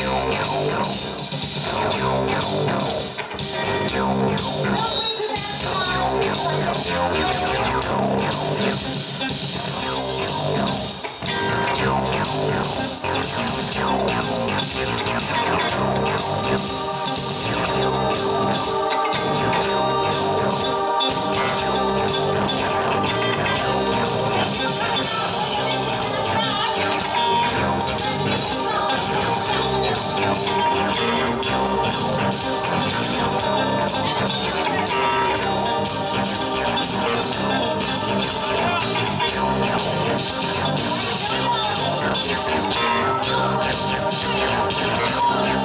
you Oh,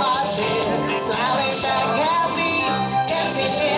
are there, smiling like happy, dancing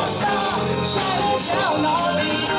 star shining down on me.